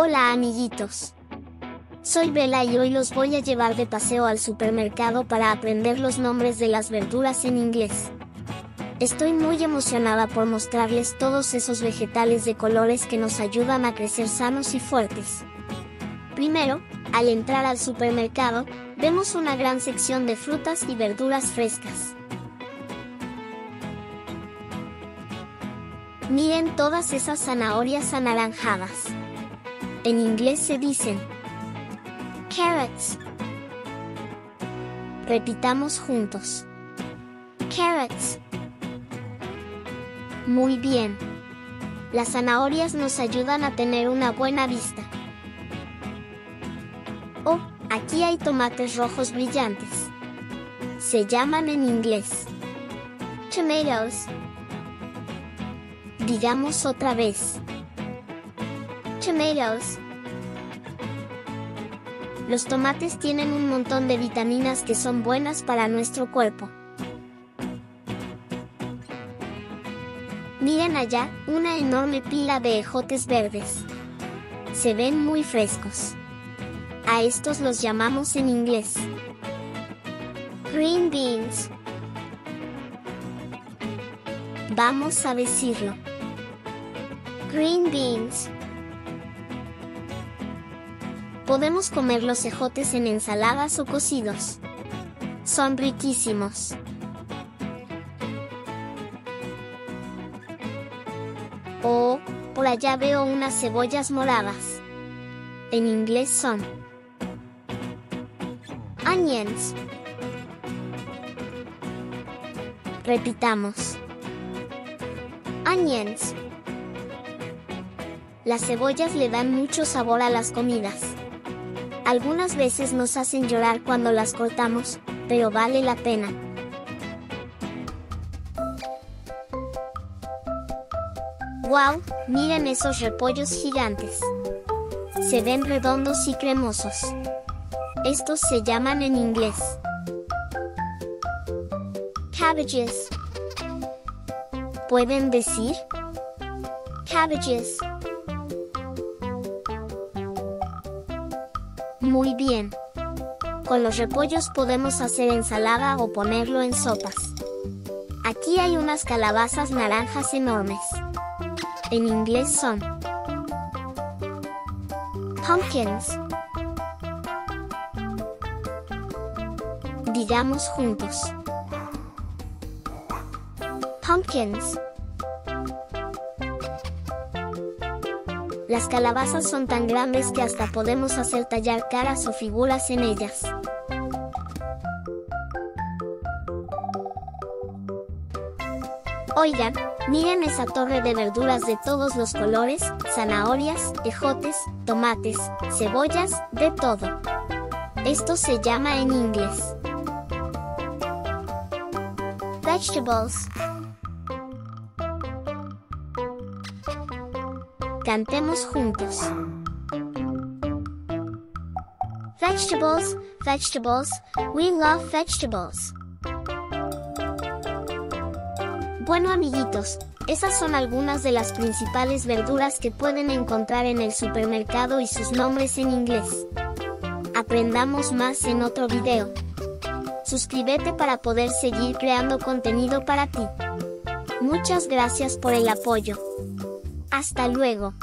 Hola amiguitos. Soy Bella y hoy los voy a llevar de paseo al supermercado para aprender los nombres de las verduras en inglés. Estoy muy emocionada por mostrarles todos esos vegetales de colores que nos ayudan a crecer sanos y fuertes. Primero, al entrar al supermercado, vemos una gran sección de frutas y verduras frescas. Miren todas esas zanahorias anaranjadas. En inglés se dicen carrots. Repitamos juntos. Carrots. Muy bien. Las zanahorias nos ayudan a tener una buena vista. Oh, aquí hay tomates rojos brillantes. Se llaman en inglés tomatoes. Digamos otra vez. Tomatoes. Los tomates tienen un montón de vitaminas que son buenas para nuestro cuerpo. Miren allá, una enorme pila de ejotes verdes. Se ven muy frescos. A estos los llamamos en inglés green beans. Vamos a decirlo. Green beans. Podemos comer los ejotes en ensaladas o cocidos. Son riquísimos. Oh, por allá veo unas cebollas moradas. En inglés son onions. Repitamos. Onions. Las cebollas le dan mucho sabor a las comidas. Algunas veces nos hacen llorar cuando las cortamos, pero vale la pena. ¡Wow! Miren esos repollos gigantes. Se ven redondos y cremosos. Estos se llaman en inglés cabbages. ¿Pueden decir? Cabbages. Muy bien. Con los repollos podemos hacer ensalada o ponerlo en sopas. Aquí hay unas calabazas naranjas enormes. En inglés son pumpkins. Digamos juntos. Pumpkins. Las calabazas son tan grandes que hasta podemos hacer tallar caras o figuras en ellas. Oigan, miren esa torre de verduras de todos los colores, zanahorias, ejotes, tomates, cebollas, de todo. Esto se llama en inglés vegetables. Cantemos juntos. Vegetables, vegetables, we love vegetables. Bueno amiguitos, esas son algunas de las principales verduras que pueden encontrar en el supermercado y sus nombres en inglés. Aprendamos más en otro video. Suscríbete para poder seguir creando contenido para ti. Muchas gracias por el apoyo. Hasta luego.